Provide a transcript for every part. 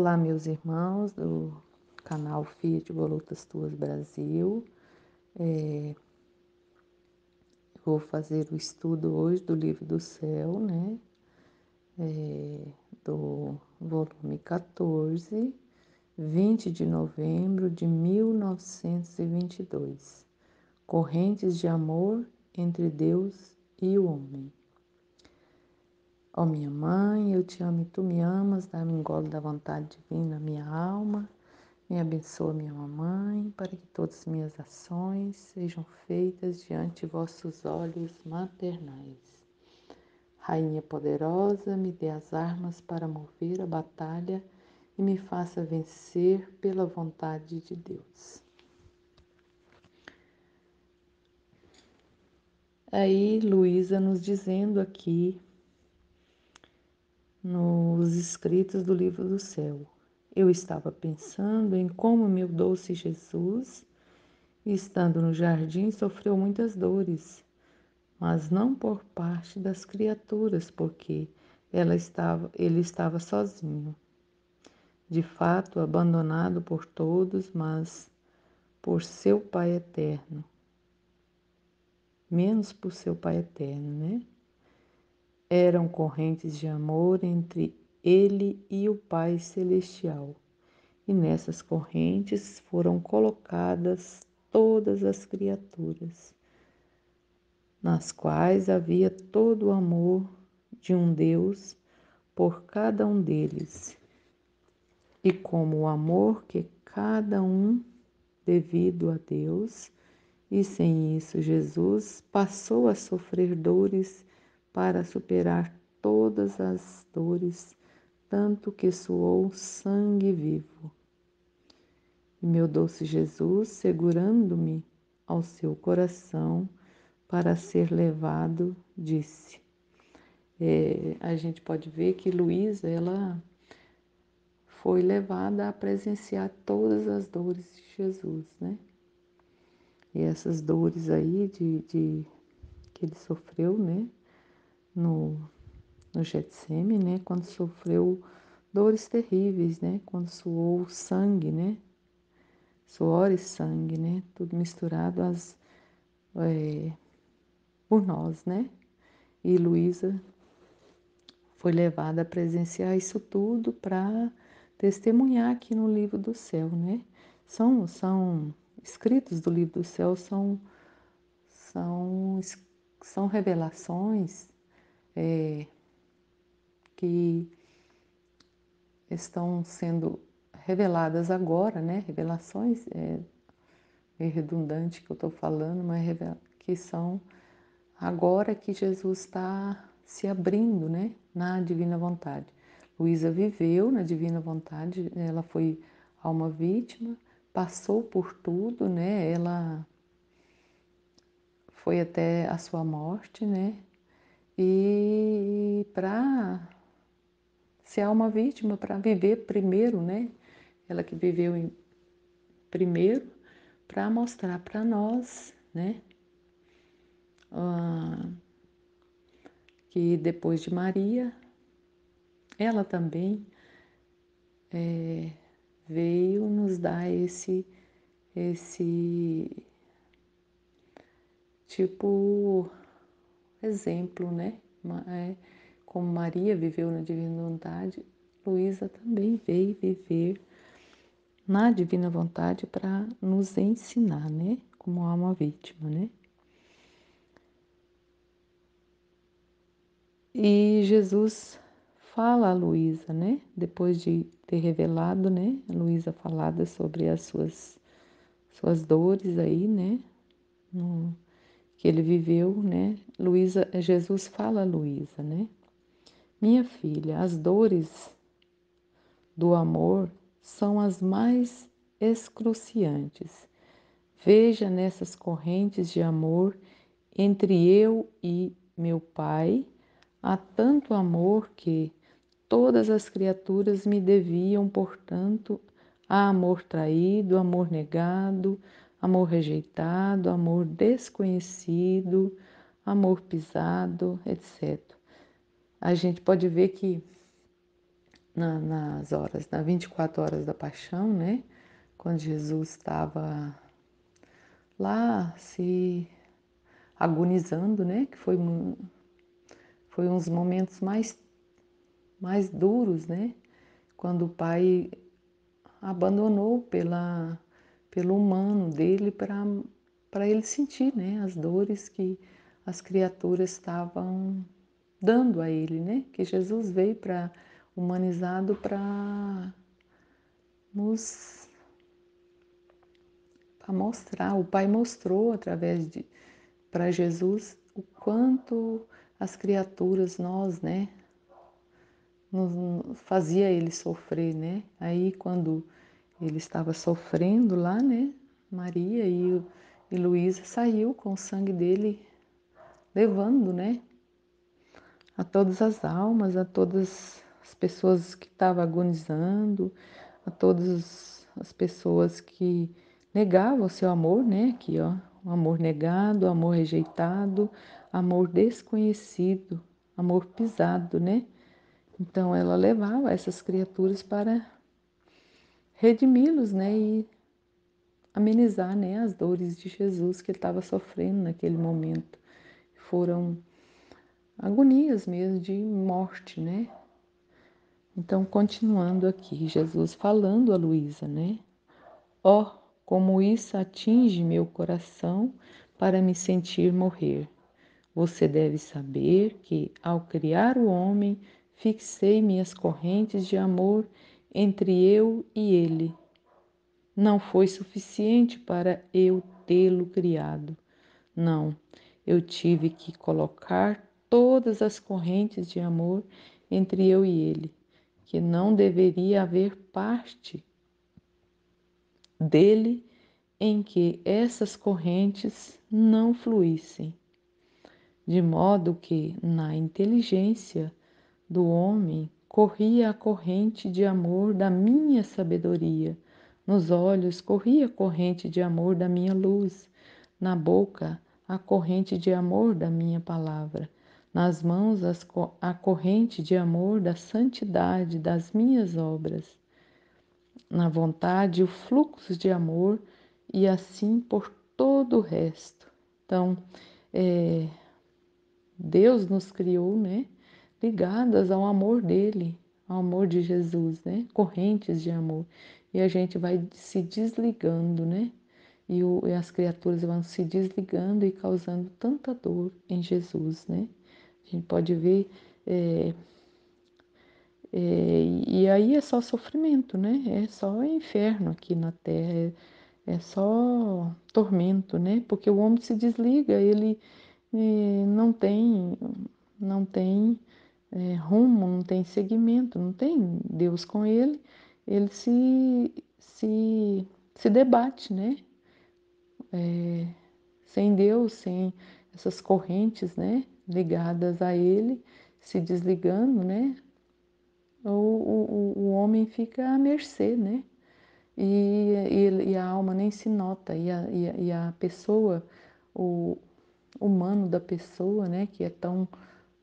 Olá, meus irmãos do canal Fiat Volutas Tuas Brasil. É, vou fazer o estudo hoje do livro do céu, né? É, do volume 14, 20 de novembro de 1922. Correntes de amor entre Deus e o homem. Ó minha mãe, eu te amo e tu me amas, dá-me um gole da vontade divina na minha alma. Me abençoa, minha mamãe, para que todas as minhas ações sejam feitas diante de vossos olhos maternais. Rainha poderosa, me dê as armas para mover a batalha e me faça vencer pela vontade de Deus. Aí, Luísa nos dizendo aqui nos escritos do livro do céu. Eu estava pensando em como meu doce Jesus, estando no jardim, sofreu muitas dores, mas não por parte das criaturas, porque ela estava, ele estava sozinho. De fato, abandonado por todos, mas por seu Pai eterno. Menos por seu Pai eterno, né? Eram correntes de amor entre ele e o Pai Celestial. E nessas correntes foram colocadas todas as criaturas, nas quais havia todo o amor de um Deus por cada um deles. E como o amor que cada um devido a Deus, e sem isso Jesus passou a sofrer dores para superar todas as dores, tanto que suou sangue vivo. E meu doce Jesus, segurando-me ao seu coração para ser levado, disse. É, a gente pode ver que Luísa, ela foi levada a presenciar todas as dores de Jesus, né? E essas dores aí de, de que ele sofreu, né? No, no Getseme, né? Quando sofreu dores terríveis, né? Quando suou sangue, né? Suor e sangue, né? Tudo misturado as, é, por nós, né? E Luísa foi levada a presenciar isso tudo para testemunhar aqui no livro do céu, né? São, são escritos do livro do céu, são, são, são revelações é, que estão sendo reveladas agora, né? Revelações, é meio redundante que eu estou falando, mas que são agora que Jesus está se abrindo, né? Na divina vontade. Luísa viveu na divina vontade, ela foi alma vítima, passou por tudo, né? Ela foi até a sua morte, né? E para ser uma vítima, para viver primeiro, né? Ela que viveu em primeiro, para mostrar para nós, né? Ah, que depois de Maria, ela também é, veio nos dar esse, esse tipo exemplo, né? É, como Maria viveu na divina vontade, Luísa também veio viver na divina vontade para nos ensinar, né? Como alma vítima, né? E Jesus fala a Luísa, né? Depois de ter revelado, né? A Luísa falada sobre as suas, suas dores aí, né? No, que ele viveu, né? Luísa, Jesus fala a Luísa, né? Minha filha, as dores do amor são as mais excruciantes. Veja nessas correntes de amor entre eu e meu Pai, há tanto amor que todas as criaturas me deviam, portanto, a amor traído, amor negado, amor rejeitado, amor desconhecido, amor pisado, etc. A gente pode ver que na, nas horas, nas 24 horas da paixão, né? Quando Jesus estava lá se agonizando, né? Que foi, foi uns momentos mais, mais duros, né? Quando o pai abandonou pela, pelo humano dele para ele sentir, né? As dores que as criaturas estavam dando a ele, né? Que Jesus veio para humanizado para nos para mostrar, o Pai mostrou através de para Jesus o quanto as criaturas nós, né, nos, fazia ele sofrer, né? Aí quando ele estava sofrendo lá, né, Maria e, e Luísa saiu com o sangue dele levando, né, a todas as almas, a todas as pessoas que estavam agonizando, a todas as pessoas que negavam o seu amor, né? Aqui, ó, o amor negado, o amor rejeitado, amor desconhecido, amor pisado, né? Então ela levava essas criaturas para redimi-los, né? E amenizar, né, as dores de Jesus que ele estava sofrendo naquele momento. Foram agonias mesmo de morte, né? Então, continuando aqui, Jesus falando a Luísa, né? Ó, oh, como isso atinge meu coração para me sentir morrer. Você deve saber que, ao criar o homem, fixei minhas correntes de amor entre eu e ele. Não foi suficiente para eu tê-lo criado. Não, eu tive que colocar todas as correntes de amor entre eu e ele que não deveria haver parte dele em que essas correntes não fluíssem, de modo que na inteligência do homem corria a corrente de amor da minha sabedoria, nos olhos corria a corrente de amor da minha luz, na boca a corrente de amor da minha palavra. Nas mãos a corrente de amor da santidade das minhas obras, na vontade o fluxo de amor e assim por todo o resto. Então, é, Deus nos criou, né, ligadas ao amor dele, ao amor de Jesus, né, correntes de amor. E a gente vai se desligando, né, e, o, e as criaturas vão se desligando e causando tanta dor em Jesus, né. A gente pode ver. É, é, e aí é só sofrimento, né? É só inferno aqui na Terra, é, é só tormento, né? Porque o homem se desliga, ele é, não tem, não tem é, rumo, não tem seguimento, não tem Deus com ele, ele se, se, se debate, né? É, sem Deus, sem essas correntes, né? ligadas a ele, se desligando, né? O, o, o homem fica à mercê, né? E, e, e a alma nem se nota, e a, e a, e a pessoa, o humano da pessoa, né? Que é tão,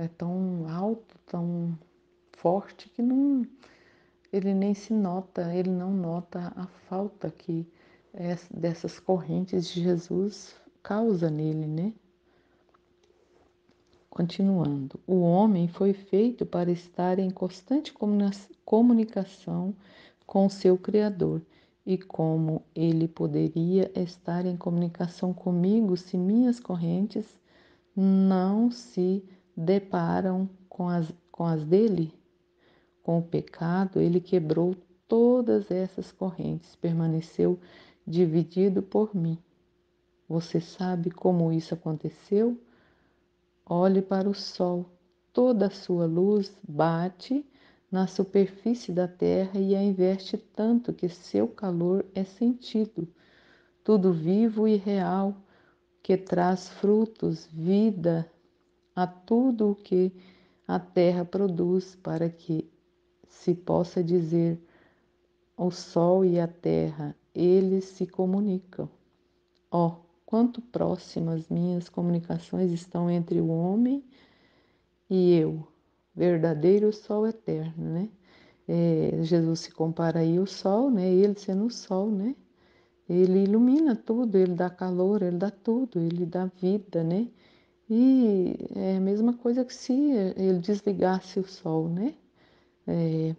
é tão alto, tão forte, que não, ele nem se nota, ele não nota a falta que dessas correntes de Jesus causa nele, né? Continuando, o homem foi feito para estar em constante comunicação com seu Criador. E como ele poderia estar em comunicação comigo se minhas correntes não se deparam com as, com as dele? Com o pecado, ele quebrou todas essas correntes, permaneceu dividido por mim. Você sabe como isso aconteceu? Olhe para o sol. Toda a sua luz bate na superfície da terra e a investe tanto que seu calor é sentido. Tudo vivo e real que traz frutos, vida a tudo o que a terra produz, para que se possa dizer o sol e a terra, eles se comunicam. Ó, oh, quanto próximas minhas comunicações estão entre o homem e eu, verdadeiro sol eterno, né? É, Jesus se compara aí ao sol, né? Ele sendo o sol, né? Ele ilumina tudo, ele dá calor, ele dá tudo, ele dá vida, né? E é a mesma coisa que se ele desligasse o sol, né? É,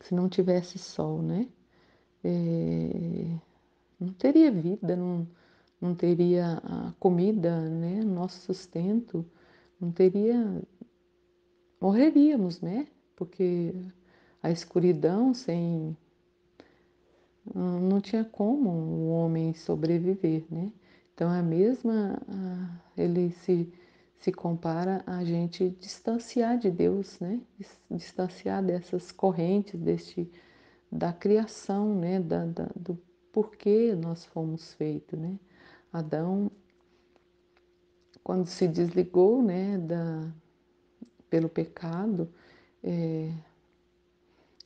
se não tivesse sol, né? É, não teria vida, não, não teria a comida, né? Nosso sustento, não teria. Morreríamos, né? Porque a escuridão sem não tinha como o homem sobreviver, né? Então a mesma ele se se compara a gente distanciar de Deus, né? Distanciar dessas correntes deste da criação, né? Da, da, do porquê nós fomos feitos, né? Adão quando se desligou, né? Da pelo pecado é,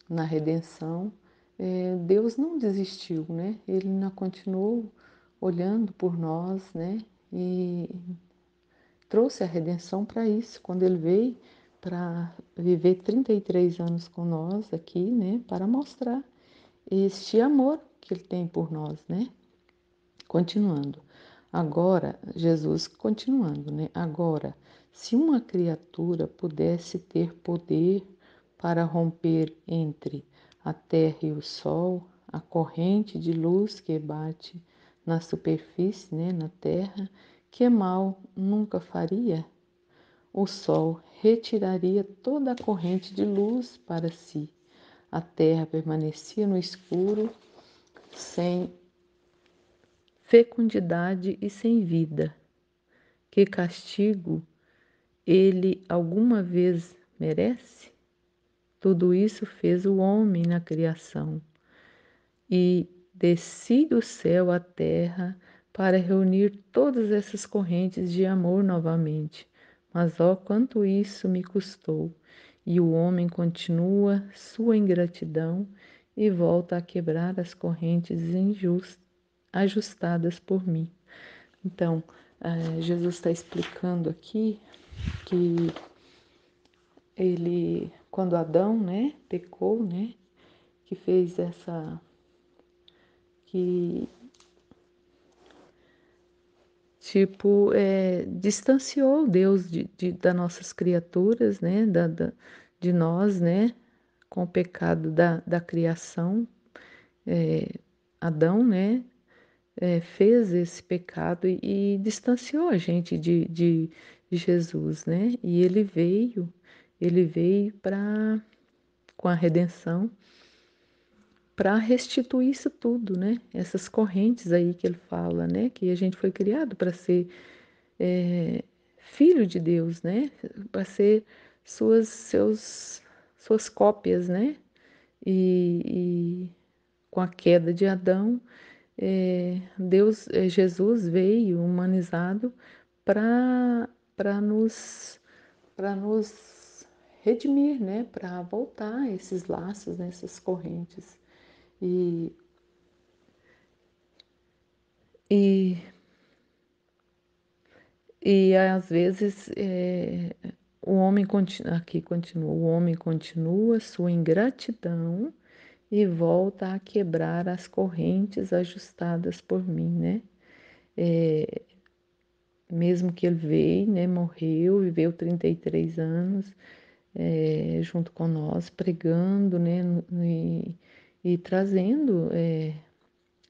na redenção é, Deus não desistiu, né? Ele ainda continuou olhando por nós, né? E trouxe a redenção para isso, quando ele veio para viver 33 anos com nós aqui, né? Para mostrar este amor que ele tem por nós, né? Continuando. Agora, Jesus continuando, né? Agora, se uma criatura pudesse ter poder para romper entre a terra e o sol, a corrente de luz que bate na superfície, né, na terra, que mal nunca faria? O sol retiraria toda a corrente de luz para si. A terra permanecia no escuro, sem fecundidade e sem vida. Que castigo ele alguma vez merece? Tudo isso fez o homem na criação. E desci do céu à terra para reunir todas essas correntes de amor novamente. Mas ó, quanto isso me custou! E o homem continua sua ingratidão e volta a quebrar as correntes injustas, ajustadas por mim. Então, eh, Jesus está explicando aqui que ele quando Adão, né, pecou, né, que fez essa que tipo é, distanciou Deus de, de, das nossas criaturas, né, da, da, de nós, né, com o pecado da, da criação, é, Adão, né, é, fez esse pecado e, e, distanciou a gente de, de, de Jesus, né, e ele veio ele veio para com a redenção para restituir isso tudo, né? Essas correntes aí que ele fala, né? Que a gente foi criado para ser é, filho de Deus, né? Para ser suas, seus, suas cópias, né? E, e com a queda de Adão, é, Deus, é, Jesus veio humanizado para para nos para nos redimir, né, para voltar esses laços, né, correntes. E, e, e às vezes é, o homem continua, aqui continua, o homem continua sua ingratidão e volta a quebrar as correntes ajustadas por mim, né? É, mesmo que ele veio, né, morreu, viveu 33 anos, é, junto com nós, pregando, né, e trazendo, é,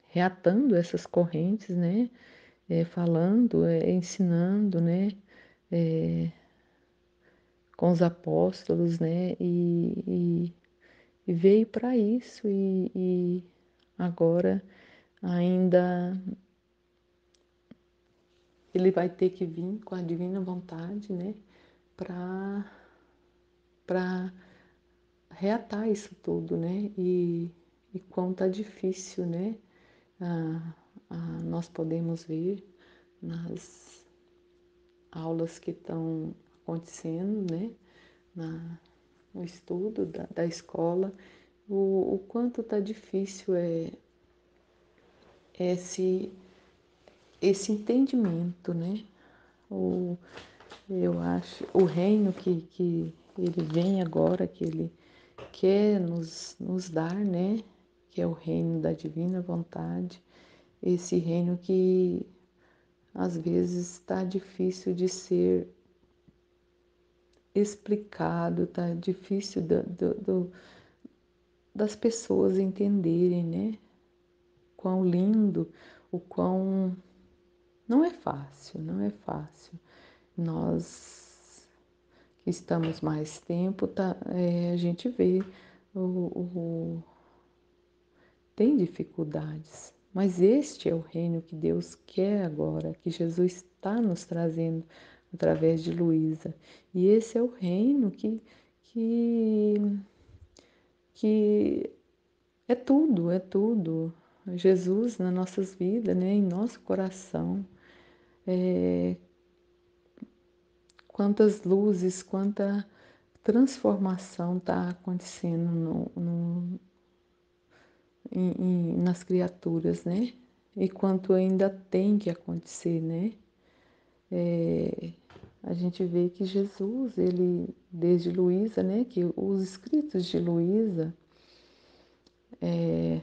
reatando essas correntes, né, é, falando, é, ensinando, né, é, com os apóstolos, né, e, e, e veio para isso e, e agora ainda ele vai ter que vir com a divina vontade, né, para para reatar isso tudo, né? E, e quão tá difícil, né? Ah, ah, nós podemos ver nas aulas que estão acontecendo, né? Na, no estudo da, da escola, o, o quanto tá difícil é esse, esse entendimento, né? O, eu acho, o reino que, que ele vem agora, que ele, quer nos, nos dar, né? Que é o reino da divina vontade, esse reino que às vezes está difícil de ser explicado, tá difícil do, do, do, das pessoas entenderem, né? Quão lindo, o quão. Não é fácil, não é fácil. Nós que estamos mais tempo, tá, é, a gente vê o, o, tem dificuldades, mas este é o reino que Deus quer agora, que Jesus está nos trazendo através de Luísa. E esse é o reino que, que, que é tudo, é tudo. Jesus nas nossas vidas, né, em nosso coração. É, quantas luzes, quanta transformação está acontecendo no, no, em, nas criaturas, né? E quanto ainda tem que acontecer, né? É, a gente vê que Jesus, ele, desde Luísa, né? Que os escritos de Luísa, é,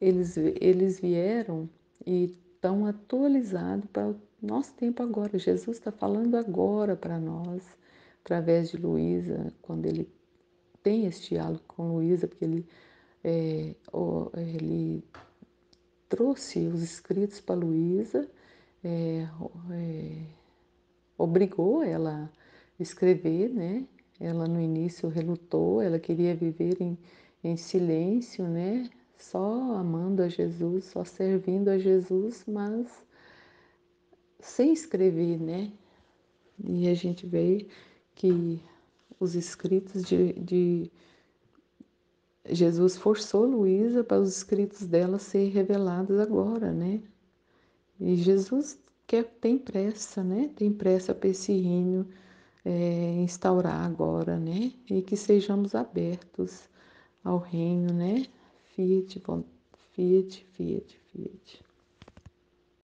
eles, eles vieram e estão atualizados para o nosso tempo agora. Jesus está falando agora para nós, através de Luísa, quando ele tem este diálogo com Luísa, porque ele, é, ele trouxe os escritos para Luísa, é, é, obrigou ela a escrever, né? Ela no início relutou, ela queria viver em, em silêncio, né? Só amando a Jesus, só servindo a Jesus, mas sem escrever, né? E a gente vê que os escritos de, de Jesus forçou Luísa para os escritos dela ser revelados agora, né? E Jesus quer, tem pressa, né? Tem pressa para esse reino é, instaurar agora, né? E que sejamos abertos ao reino, né? Fiat, fiat, fiat, fiat.